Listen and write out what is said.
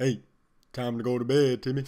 Hey, time to go to bed, Timmy.